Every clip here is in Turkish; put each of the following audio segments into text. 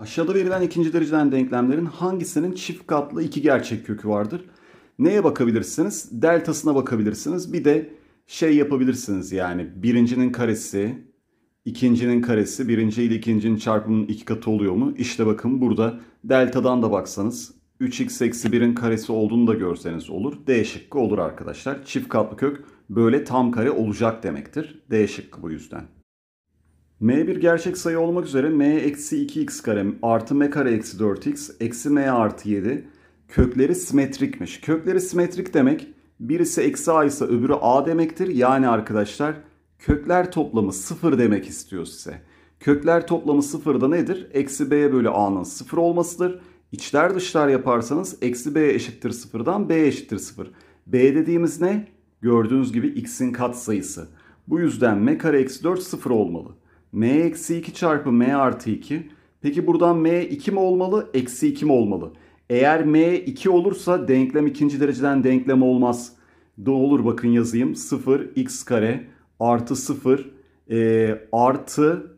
Aşağıda verilen ikinci dereceden denklemlerin hangisinin çift katlı iki gerçek kökü vardır? Neye bakabilirsiniz? Deltasına bakabilirsiniz. Bir de şey yapabilirsiniz yani birincinin karesi, ikincinin karesi, birinci ile ikincinin çarpımının iki katı oluyor mu? İşte bakın burada deltadan da baksanız 3x eksi 1'in karesi olduğunu da görseniz olur. D şıkkı olur arkadaşlar. Çift katlı kök böyle tam kare olacak demektir. D şıkkı bu yüzden. M bir gerçek sayı olmak üzere M eksi 2x kare artı M kare eksi 4x eksi M artı 7 kökleri simetrikmiş. Kökleri simetrik demek birisi eksi a ise öbürü a demektir. Yani arkadaşlar kökler toplamı 0 demek istiyor size. Kökler toplamı 0 da nedir? Eksi b bölü a'nın 0 olmasıdır. İçler dışlar yaparsanız eksi b eşittir 0'dan b eşittir 0. b dediğimiz ne? Gördüğünüz gibi x'in katsayısı. Bu yüzden m kare eksi 4 0 olmalı m eksi 2 çarpı m artı 2. Peki buradan m 2 mi olmalı, eksi 2 mi olmalı? Eğer m 2 olursa denklem ikinci dereceden denklem olmaz. Ne olur bakın yazayım. 0 x kare artı 0 e, artı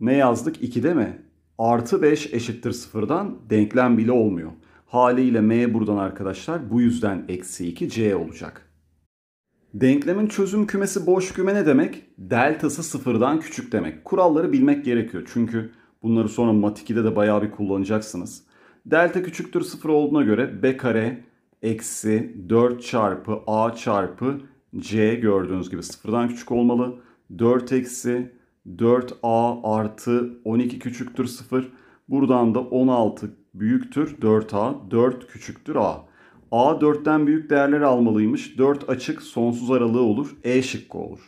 ne yazdık? 2 değil mi? Artı 5 eşittir 0'dan denklem bile olmuyor. Haliyle m buradan arkadaşlar bu yüzden eksi 2 c olacak. Denklemin çözüm kümesi boş küme ne demek? Deltası sıfırdan küçük demek. Kuralları bilmek gerekiyor. Çünkü bunları sonra mat 2'de de bayağı bir kullanacaksınız. Delta küçüktür sıfır olduğuna göre b kare eksi 4 çarpı a çarpı c gördüğünüz gibi sıfırdan küçük olmalı. 4 eksi 4a artı 12 küçüktür sıfır. Buradan da 16 büyüktür 4a 4 küçüktür a. A 4'ten büyük değerler almalıymış. 4 açık sonsuz aralığı olur. E şıkkı olur.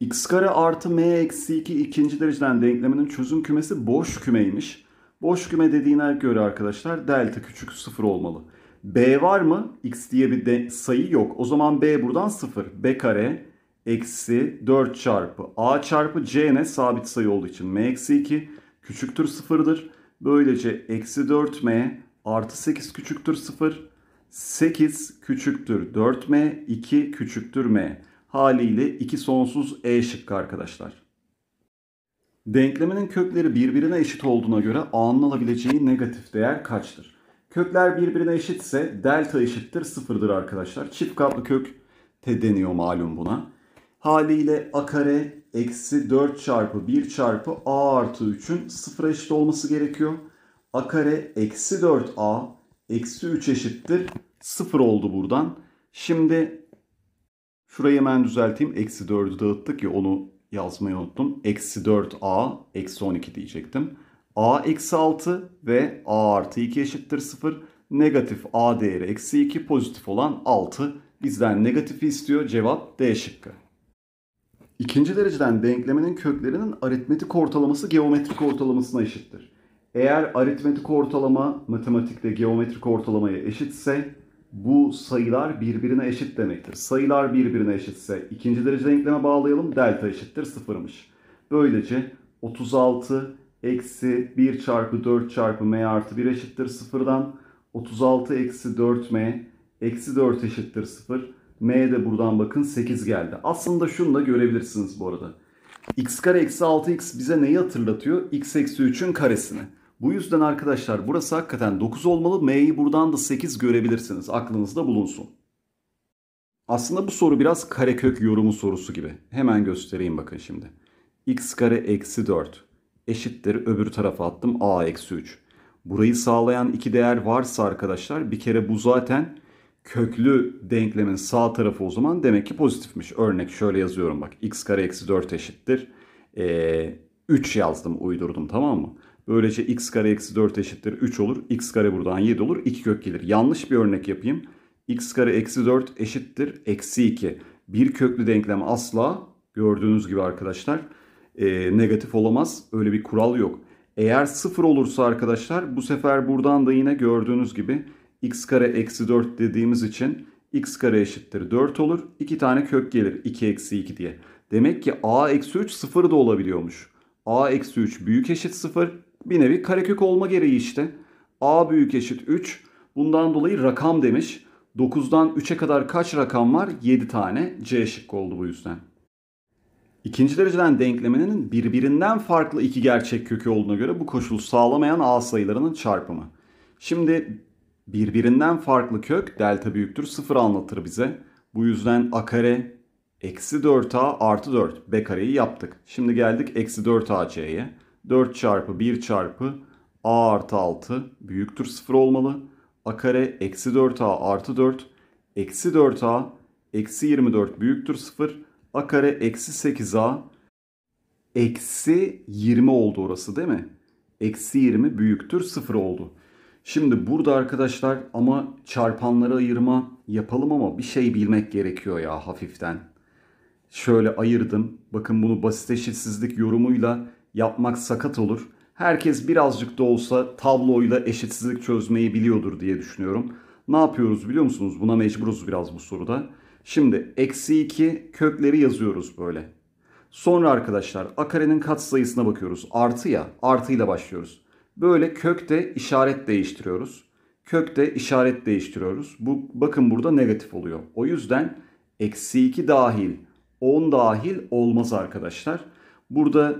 x kare artı m eksi 2 ikinci dereceden denkleminin çözüm kümesi boş kümeymiş. Boş küme dediğine göre arkadaşlar delta küçük 0 olmalı. b var mı? x diye bir de sayı yok. O zaman b buradan 0. b kare eksi 4 çarpı a çarpı c ne? Sabit sayı olduğu için m eksi 2 küçüktür 0'dır. Böylece eksi 4m artı 8 küçüktür 0. 8 küçüktür 4m, 2 küçüktür m. Haliyle 2 sonsuz e şıkkı arkadaşlar. Denkleminin kökleri birbirine eşit olduğuna göre a'nın alabileceği negatif değer kaçtır? Kökler birbirine eşitse delta eşittir sıfırdır arkadaşlar. Çift katlı kök te deniyor malum buna. Haliyle a kare eksi 4 çarpı 1 çarpı a artı 3'ün sıfır eşit olması gerekiyor. a kare eksi 4a Eksi 3 eşittir 0 oldu buradan. Şimdi şurayı hemen düzelteyim. Eksi 4'ü dağıttık ya onu yazmayı unuttum. Eksi 4a eksi 12 diyecektim. a eksi 6 ve a artı 2 eşittir 0. Negatif a değeri eksi 2 pozitif olan 6. Bizden negatifi istiyor. Cevap D şıkkı. İkinci dereceden denkleminin köklerinin aritmetik ortalaması geometrik ortalamasına eşittir. Eğer aritmetik ortalama matematikte geometrik ortalamaya eşitse bu sayılar birbirine eşit demektir. Sayılar birbirine eşitse ikinci derece denkleme bağlayalım. Delta eşittir sıfırmış. Böylece 36 eksi 1 çarpı 4 çarpı m artı 1 eşittir sıfırdan. 36 eksi 4m eksi 4 eşittir 0. m de buradan bakın 8 geldi. Aslında şunu da görebilirsiniz bu arada. x kare eksi 6x bize neyi hatırlatıyor? x eksi 3'ün karesini. Bu yüzden arkadaşlar burası hakikaten 9 olmalı. M'yi buradan da 8 görebilirsiniz. Aklınızda bulunsun. Aslında bu soru biraz karekök yorumu sorusu gibi. Hemen göstereyim bakın şimdi. x kare eksi 4 eşittir öbür tarafa attım a eksi 3. Burayı sağlayan iki değer varsa arkadaşlar bir kere bu zaten köklü denklemin sağ tarafı o zaman demek ki pozitifmiş. Örnek şöyle yazıyorum bak x kare eksi 4 eşittir. Ee, 3 yazdım uydurdum tamam mı? Böylece x kare eksi 4 eşittir 3 olur. x kare buradan 7 olur. 2 kök gelir. Yanlış bir örnek yapayım. x kare eksi 4 eşittir eksi 2. Bir köklü denklem asla gördüğünüz gibi arkadaşlar e, negatif olamaz. Öyle bir kural yok. Eğer 0 olursa arkadaşlar bu sefer buradan da yine gördüğünüz gibi x kare eksi 4 dediğimiz için x kare eşittir 4 olur. 2 tane kök gelir 2 eksi 2 diye. Demek ki a eksi 3 0 da olabiliyormuş. a eksi 3 büyük eşit 0 bir nevi karekök olma gereği işte. A büyük eşit 3. Bundan dolayı rakam demiş. 9'dan 3'e kadar kaç rakam var? 7 tane. C şıkkı oldu bu yüzden. İkinci dereceden denkleminin birbirinden farklı iki gerçek kökü olduğuna göre bu koşulu sağlamayan a sayılarının çarpımı. Şimdi birbirinden farklı kök delta büyüktür 0 anlatır bize. Bu yüzden a kare eksi 4a artı 4 b kareyi yaptık. Şimdi geldik eksi 4ac'ye. 4 çarpı 1 çarpı a artı 6 büyüktür 0 olmalı. a kare eksi 4a artı 4 eksi 4a eksi 24 büyüktür 0. a kare eksi 8a eksi 20 oldu orası değil mi? Eksi 20 büyüktür 0 oldu. Şimdi burada arkadaşlar ama çarpanları ayırma yapalım ama bir şey bilmek gerekiyor ya hafiften. Şöyle ayırdım. Bakın bunu basit eşitsizlik yorumuyla yapmak sakat olur. Herkes birazcık da olsa tabloyla eşitsizlik çözmeyi biliyordur diye düşünüyorum. Ne yapıyoruz biliyor musunuz? Buna mecburuz biraz bu soruda. Şimdi eksi 2 kökleri yazıyoruz böyle. Sonra arkadaşlar a karenin katsayısına bakıyoruz. Artı ya artıyla başlıyoruz. Böyle kökte işaret değiştiriyoruz. Kökte işaret değiştiriyoruz. Bu bakın burada negatif oluyor. O yüzden eksi 2 dahil 10 dahil olmaz arkadaşlar. Burada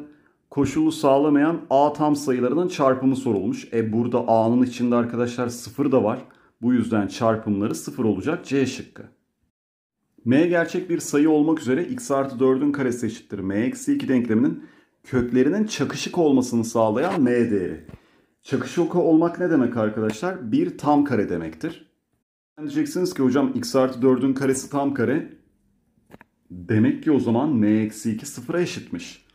koşulu sağlamayan a tam sayılarının çarpımı sorulmuş. E burada a'nın içinde arkadaşlar 0 da var. Bu yüzden çarpımları 0 olacak C şıkkı. M gerçek bir sayı olmak üzere x artı 4'ün karesi eşittir. M eksi 2 denkleminin köklerinin çakışık olmasını sağlayan M değeri. Çakışık olmak ne demek arkadaşlar? Bir tam kare demektir. Diyeceksiniz ki hocam x artı 4'ün karesi tam kare. Demek ki o zaman m eksi 2 sıfıra eşitmiş.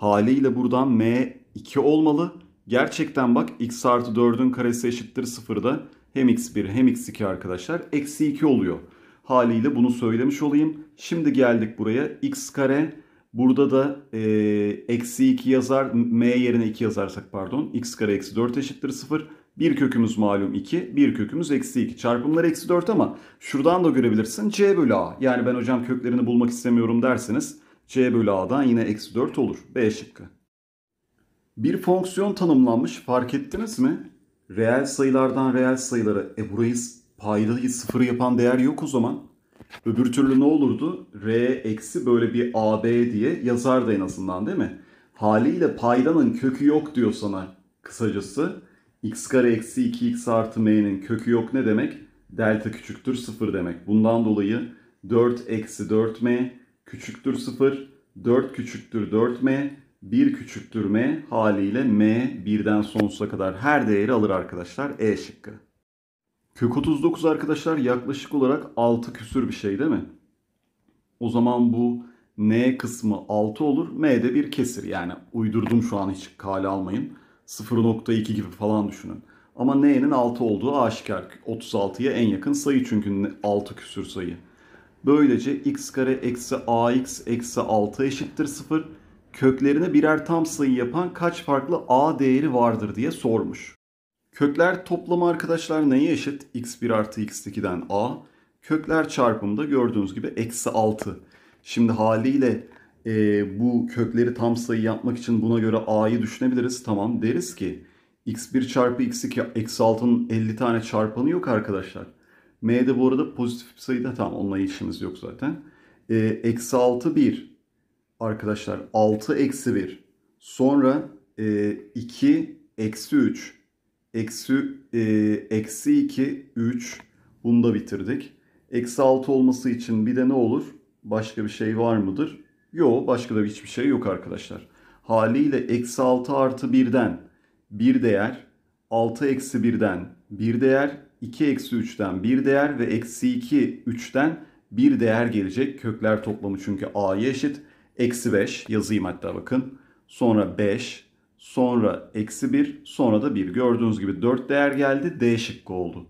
Haliyle buradan m 2 olmalı. Gerçekten bak x artı 4'ün karesi eşittir sıfırda. Hem x1 hem x2 arkadaşlar eksi 2 oluyor. Haliyle bunu söylemiş olayım. Şimdi geldik buraya x kare Burada da e, eksi 2 yazar, m yerine 2 yazarsak pardon. x kare eksi 4 eşittir 0. Bir kökümüz malum 2, bir kökümüz eksi 2. Çarpımlar eksi 4 ama şuradan da görebilirsin c bölü a. Yani ben hocam köklerini bulmak istemiyorum derseniz c bölü a'dan yine eksi 4 olur. B şıkkı. Bir fonksiyon tanımlanmış fark ettiniz mi? Reel sayılardan reel sayılara. E burayı paydayı sıfır yapan değer yok o zaman. Öbür türlü ne olurdu? R eksi böyle bir AB diye yazardı en azından değil mi? Haliyle paydanın kökü yok diyor sana kısacası. x kare eksi 2x artı m'nin kökü yok ne demek? Delta küçüktür 0 demek. Bundan dolayı 4 eksi 4m küçüktür 0. 4 küçüktür 4m. 1 küçüktür m haliyle m birden sonsuza kadar her değeri alır arkadaşlar. E şıkkı. Kök 39 arkadaşlar yaklaşık olarak 6 küsür bir şey değil mi? O zaman bu n kısmı 6 olur. M de bir kesir. Yani uydurdum şu an hiç kale almayın. 0.2 gibi falan düşünün. Ama n'nin 6 olduğu aşikar. 36'ya en yakın sayı çünkü 6 küsür sayı. Böylece x kare eksi ax eksi 6 eşittir 0. Köklerine birer tam sayı yapan kaç farklı a değeri vardır diye sormuş. Kökler toplamı arkadaşlar neye eşit? x1 artı x2'den a. Kökler çarpımında gördüğünüz gibi eksi 6. Şimdi haliyle e, bu kökleri tam sayı yapmak için buna göre a'yı düşünebiliriz. Tamam deriz ki x1 çarpı x2 eksi 6'nın 50 tane çarpanı yok arkadaşlar. M'de bu arada pozitif bir sayıda tamam onunla işimiz yok zaten. E, eksi 6 1 arkadaşlar 6 eksi 1 sonra e, 2 eksi 3 Eksi, e, eksi 2, 3. Bunu da bitirdik. Eksi 6 olması için bir de ne olur? Başka bir şey var mıdır? Yok. Başka da hiçbir şey yok arkadaşlar. Haliyle eksi 6 artı 1'den bir değer, 6 eksi 1'den bir değer, 2 eksi 3'ten bir değer ve eksi 2, 3'ten bir değer gelecek. Kökler toplamı çünkü a'ya eşit. Eksi 5 yazayım hatta bakın. Sonra 5, sonra eksi 1, sonra da 1. Gördüğünüz gibi 4 değer geldi. D şıkkı oldu.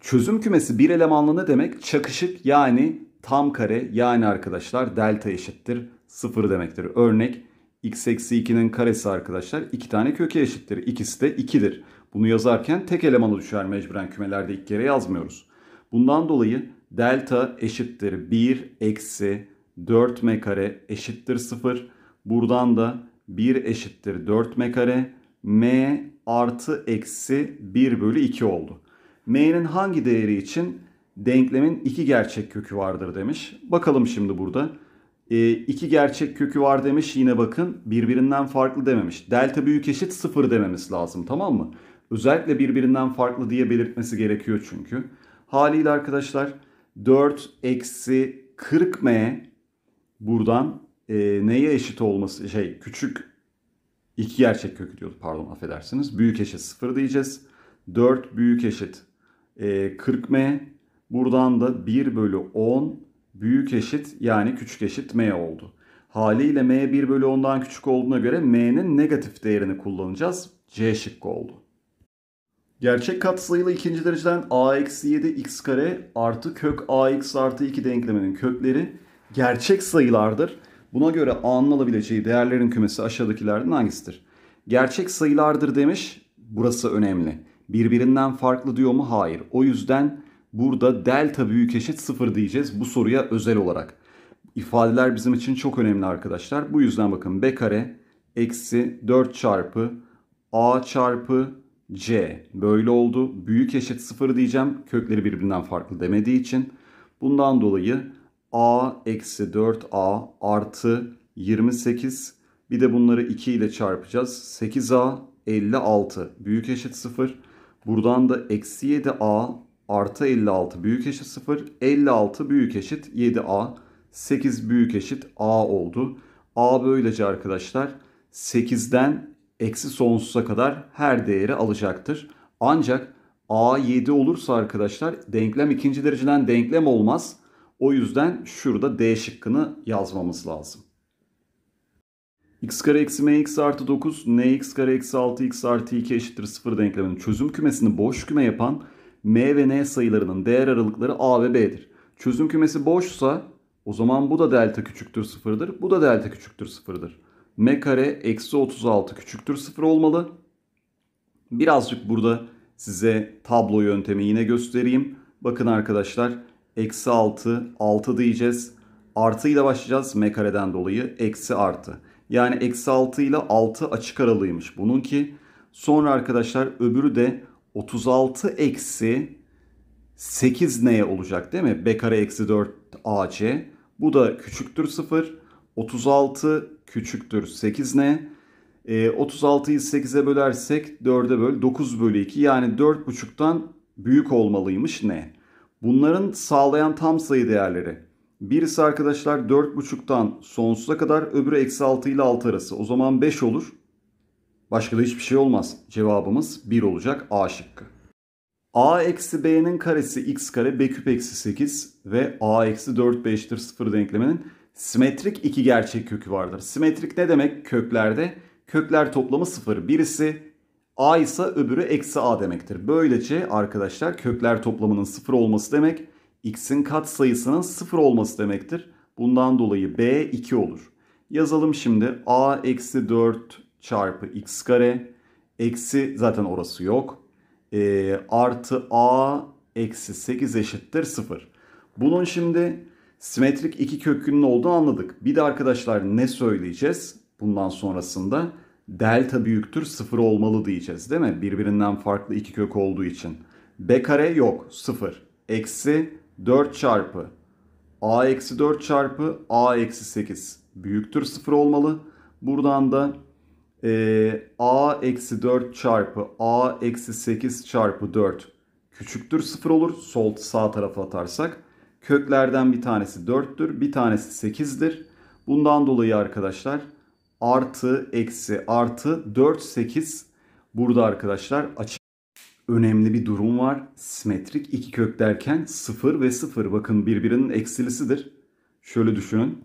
Çözüm kümesi bir elemanlı ne demek? Çakışık yani tam kare yani arkadaşlar delta eşittir 0 demektir. Örnek x eksi 2'nin karesi arkadaşlar 2 tane köke eşittir. İkisi de 2'dir. Bunu yazarken tek elemanı düşer mecburen kümelerde ilk kere yazmıyoruz. Bundan dolayı delta eşittir 1 eksi 4 m kare eşittir 0. Buradan da 1 eşittir 4 m kare. m artı eksi 1 bölü 2 oldu. m'nin hangi değeri için denklemin iki gerçek kökü vardır demiş. Bakalım şimdi burada. e, iki gerçek kökü var demiş. Yine bakın birbirinden farklı dememiş. Delta büyük eşit 0 dememiz lazım tamam mı? Özellikle birbirinden farklı diye belirtmesi gerekiyor çünkü. Haliyle arkadaşlar 4 eksi 40m buradan e, neye eşit olması şey küçük iki gerçek kökü diyordu pardon affedersiniz. Büyük eşit 0 diyeceğiz. 4 büyük eşit e, 40m buradan da 1 bölü 10 büyük eşit yani küçük eşit m oldu. Haliyle m 1 bölü 10'dan küçük olduğuna göre m'nin negatif değerini kullanacağız. C şıkkı oldu. Gerçek katsayılı ikinci dereceden a eksi 7 x kare artı kök ax artı 2 denkleminin kökleri gerçek sayılardır. Buna göre a'nın alabileceği değerlerin kümesi aşağıdakilerden hangisidir? Gerçek sayılardır demiş. Burası önemli. Birbirinden farklı diyor mu? Hayır. O yüzden burada delta büyük eşit 0 diyeceğiz bu soruya özel olarak. İfadeler bizim için çok önemli arkadaşlar. Bu yüzden bakın b kare eksi 4 çarpı a çarpı c böyle oldu. Büyük eşit 0 diyeceğim. Kökleri birbirinden farklı demediği için. Bundan dolayı a eksi 4a artı 28 bir de bunları 2 ile çarpacağız. 8a 56 büyük eşit 0. Buradan da eksi 7a artı 56 büyük eşit 0. 56 büyük eşit 7a. 8 büyük eşit a oldu. a böylece arkadaşlar 8'den eksi sonsuza kadar her değeri alacaktır. Ancak a 7 olursa arkadaşlar denklem ikinci dereceden denklem olmaz. O yüzden şurada D şıkkını yazmamız lazım. x kare eksi mx artı 9 nx kare eksi 6x artı 2 eşittir 0 denkleminin çözüm kümesini boş küme yapan m ve n sayılarının değer aralıkları a ve b'dir. Çözüm kümesi boşsa o zaman bu da delta küçüktür 0'dır. Bu da delta küçüktür 0'dır. M kare eksi 36 küçüktür 0 olmalı. Birazcık burada size tablo yöntemi yine göstereyim. Bakın arkadaşlar eksi 6, 6 diyeceğiz. Artı ile başlayacağız m kareden dolayı. Eksi artı. Yani eksi 6 ile 6 açık aralıymış bununki. Sonra arkadaşlar öbürü de 36 eksi 8 neye olacak değil mi? b kare eksi 4 ac. Bu da küçüktür 0. 36 küçüktür 8 ne? E, 36'yı 8'e bölersek 4'e böl 9 bölü 2 yani 4,5'tan büyük olmalıymış ne? Bunların sağlayan tam sayı değerleri. Birisi arkadaşlar 4.5'tan sonsuza kadar öbürü eksi 6 ile 6 arası. O zaman 5 olur. Başka da hiçbir şey olmaz. Cevabımız 1 olacak A şıkkı. A eksi B'nin karesi x kare B küp eksi 8 ve A eksi 4 B eşittir 0 denkleminin simetrik iki gerçek kökü vardır. Simetrik ne demek köklerde? Kökler toplamı 0. Birisi a ise öbürü eksi a demektir. Böylece arkadaşlar kökler toplamının sıfır olması demek x'in kat sayısının sıfır olması demektir. Bundan dolayı b 2 olur. Yazalım şimdi a eksi 4 çarpı x kare eksi zaten orası yok. E, artı a eksi 8 eşittir 0. Bunun şimdi simetrik iki kökünün olduğunu anladık. Bir de arkadaşlar ne söyleyeceğiz bundan sonrasında? delta büyüktür 0 olmalı diyeceğiz değil mi? Birbirinden farklı iki kök olduğu için. B kare yok 0. Eksi 4 çarpı a eksi 4 çarpı a eksi 8 büyüktür 0 olmalı. Buradan da e, a eksi 4 çarpı a eksi 8 çarpı 4 küçüktür 0 olur. Sol sağ tarafa atarsak. Köklerden bir tanesi 4'tür bir tanesi 8'dir. Bundan dolayı arkadaşlar artı eksi artı 4 8 burada arkadaşlar açık önemli bir durum var. Simetrik iki kök derken 0 ve 0 bakın birbirinin eksilisidir. Şöyle düşünün.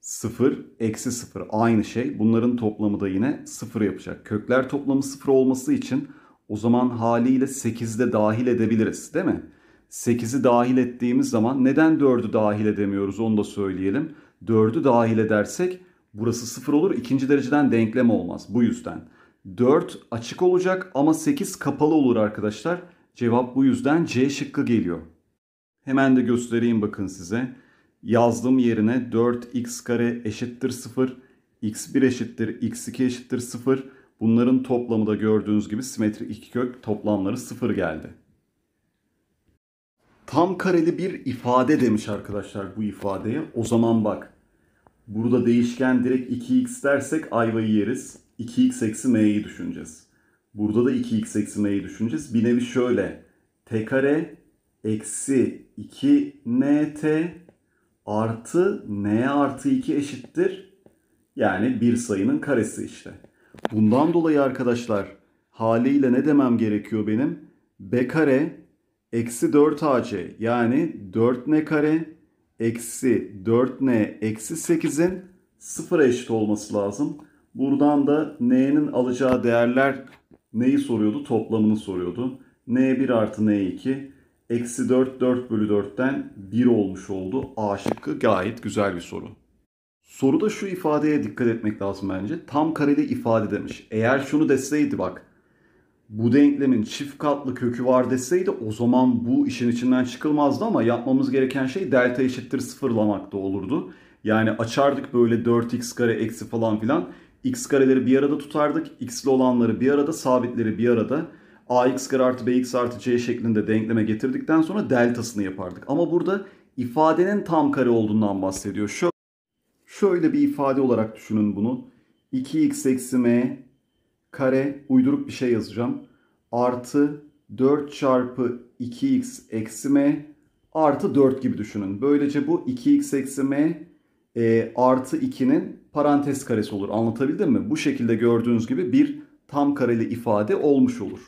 0 eksi 0 aynı şey. Bunların toplamı da yine 0 yapacak. Kökler toplamı 0 olması için o zaman haliyle 8'de de dahil edebiliriz değil mi? 8'i dahil ettiğimiz zaman neden 4'ü dahil edemiyoruz onu da söyleyelim. 4'ü dahil edersek Burası 0 olur. ikinci dereceden denklem olmaz. Bu yüzden. 4 açık olacak ama 8 kapalı olur arkadaşlar. Cevap bu yüzden C şıkkı geliyor. Hemen de göstereyim bakın size. Yazdım yerine 4x kare eşittir 0. x1 eşittir x2 eşittir 0. Bunların toplamı da gördüğünüz gibi simetrik iki kök toplamları 0 geldi. Tam kareli bir ifade demiş arkadaşlar bu ifadeye. O zaman bak Burada değişken direkt 2x dersek ayvayı yeriz. 2x eksi m'yi düşüneceğiz. Burada da 2x eksi m'yi düşüneceğiz. Bir nevi şöyle. t kare eksi 2nt artı n artı 2 eşittir. Yani bir sayının karesi işte. Bundan dolayı arkadaşlar haliyle ne demem gerekiyor benim? b kare eksi 4ac yani 4n kare eksi 4n eksi 8'in sıfıra eşit olması lazım. Buradan da n'nin alacağı değerler neyi soruyordu? Toplamını soruyordu. n1 artı n2 eksi 4 4 bölü 4'ten 1 olmuş oldu. A şıkkı gayet güzel bir soru. Soruda şu ifadeye dikkat etmek lazım bence. Tam kareli ifade demiş. Eğer şunu deseydi bak bu denklemin çift katlı kökü var deseydi o zaman bu işin içinden çıkılmazdı ama yapmamız gereken şey delta eşittir sıfırlamak da olurdu. Yani açardık böyle 4x kare eksi falan filan. x kareleri bir arada tutardık. x'li olanları bir arada, sabitleri bir arada. ax kare artı bx artı c şeklinde denkleme getirdikten sonra deltasını yapardık. Ama burada ifadenin tam kare olduğundan bahsediyor. Şöyle, bir ifade olarak düşünün bunu. 2x eksi m kare uyduruk bir şey yazacağım. Artı 4 çarpı 2x eksi m artı 4 gibi düşünün. Böylece bu 2x eksi m e, artı 2'nin parantez karesi olur. Anlatabildim mi? Bu şekilde gördüğünüz gibi bir tam kareli ifade olmuş olur.